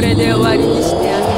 これで終わりにしてやる。